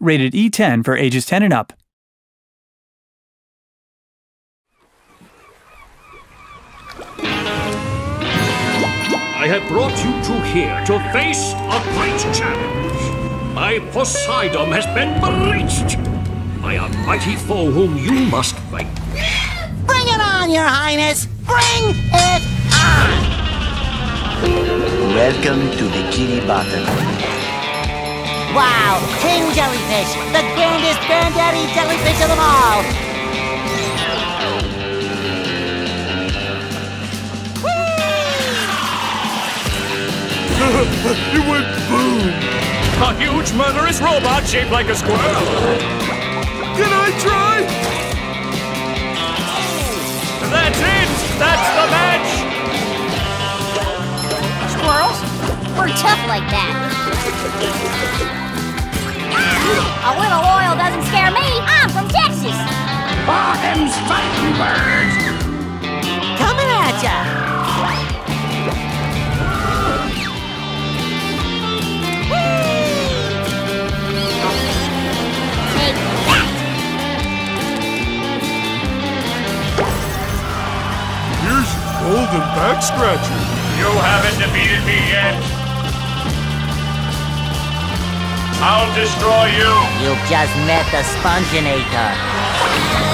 Rated E10 for ages 10 and up. I have brought you two here to face a great challenge. My Poseidome has been breached by a mighty foe whom you must fight. Bring it on, Your Highness! Bring it on! Welcome to Bikini Bottom. Wow, King Jellyfish, the grandest granddaddy jellyfish of them all! it went boom! A huge murderous robot shaped like a squirrel! Like that. A little oil doesn't scare me. I'm from Texas. Bottom's fighting birds! Coming at ya! Take that. Here's your golden back scratcher. You haven't defeated me yet. I'll destroy you! You've just met the Sponginator.